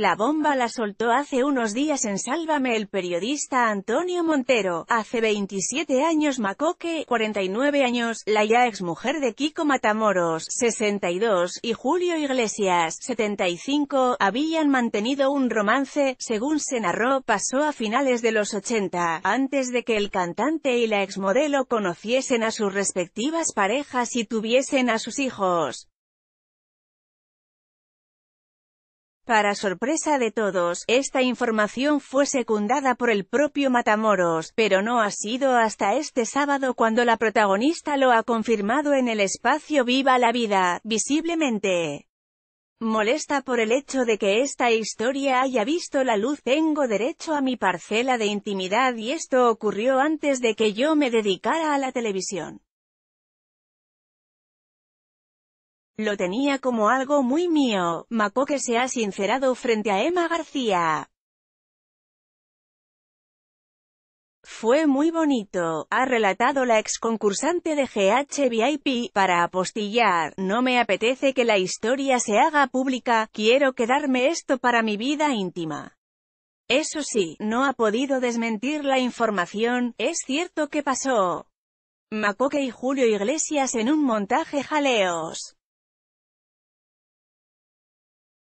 La bomba la soltó hace unos días en Sálvame el periodista Antonio Montero. Hace 27 años Macoque, 49 años, la ya exmujer de Kiko Matamoros, 62, y Julio Iglesias, 75, habían mantenido un romance, según se narró, pasó a finales de los 80, antes de que el cantante y la exmodelo conociesen a sus respectivas parejas y tuviesen a sus hijos. Para sorpresa de todos, esta información fue secundada por el propio Matamoros, pero no ha sido hasta este sábado cuando la protagonista lo ha confirmado en el espacio Viva la Vida, visiblemente. Molesta por el hecho de que esta historia haya visto la luz tengo derecho a mi parcela de intimidad y esto ocurrió antes de que yo me dedicara a la televisión. Lo tenía como algo muy mío, Macoque se ha sincerado frente a Emma García. Fue muy bonito, ha relatado la ex concursante de GH VIP, para apostillar, no me apetece que la historia se haga pública, quiero quedarme esto para mi vida íntima. Eso sí, no ha podido desmentir la información, es cierto que pasó. Macoque y Julio Iglesias en un montaje jaleos.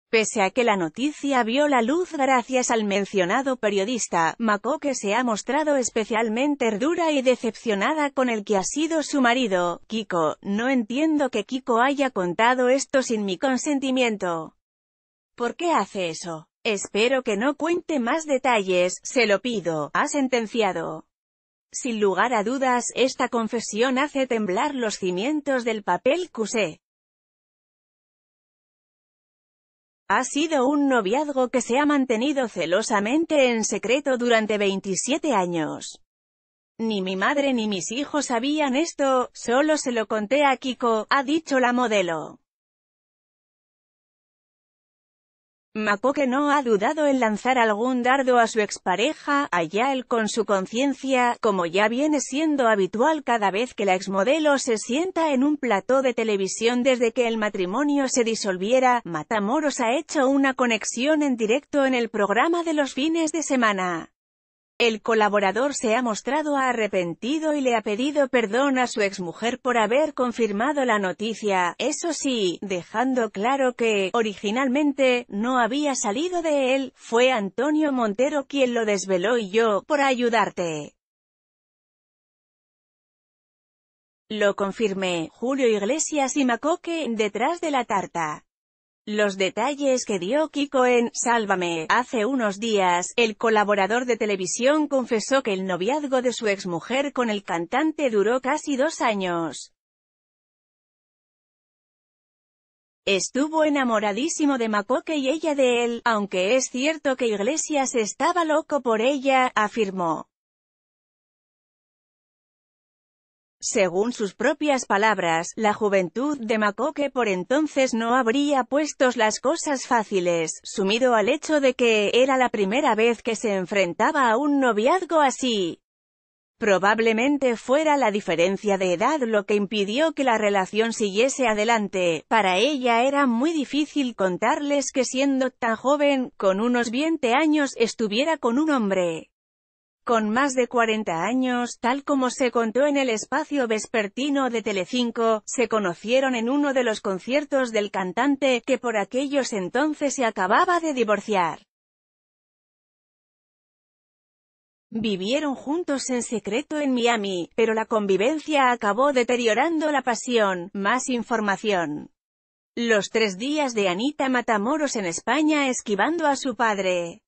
Pese a que la noticia vio la luz gracias al mencionado periodista, Macoque se ha mostrado especialmente dura y decepcionada con el que ha sido su marido, Kiko. No entiendo que Kiko haya contado esto sin mi consentimiento. ¿Por qué hace eso? Espero que no cuente más detalles, se lo pido, ha sentenciado. Sin lugar a dudas, esta confesión hace temblar los cimientos del papel cusé. Ha sido un noviazgo que se ha mantenido celosamente en secreto durante 27 años. Ni mi madre ni mis hijos sabían esto, solo se lo conté a Kiko, ha dicho la modelo. Macoque no ha dudado en lanzar algún dardo a su expareja, allá él con su conciencia, como ya viene siendo habitual cada vez que la exmodelo se sienta en un plató de televisión desde que el matrimonio se disolviera, Matamoros ha hecho una conexión en directo en el programa de los fines de semana. El colaborador se ha mostrado arrepentido y le ha pedido perdón a su exmujer por haber confirmado la noticia, eso sí, dejando claro que, originalmente, no había salido de él, fue Antonio Montero quien lo desveló y yo, por ayudarte. Lo confirmé, Julio Iglesias y Macoque, detrás de la tarta. Los detalles que dio Kiko en Sálvame hace unos días, el colaborador de televisión confesó que el noviazgo de su exmujer con el cantante duró casi dos años. Estuvo enamoradísimo de Macoque y ella de él, aunque es cierto que Iglesias estaba loco por ella, afirmó. Según sus propias palabras, la juventud de Macoque por entonces no habría puesto las cosas fáciles, sumido al hecho de que era la primera vez que se enfrentaba a un noviazgo así. Probablemente fuera la diferencia de edad lo que impidió que la relación siguiese adelante, para ella era muy difícil contarles que siendo tan joven, con unos 20 años, estuviera con un hombre con más de 40 años, tal como se contó en el espacio vespertino de Telecinco, se conocieron en uno de los conciertos del cantante, que por aquellos entonces se acababa de divorciar. Vivieron juntos en secreto en Miami, pero la convivencia acabó deteriorando la pasión. Más información. Los tres días de Anita Matamoros en España esquivando a su padre.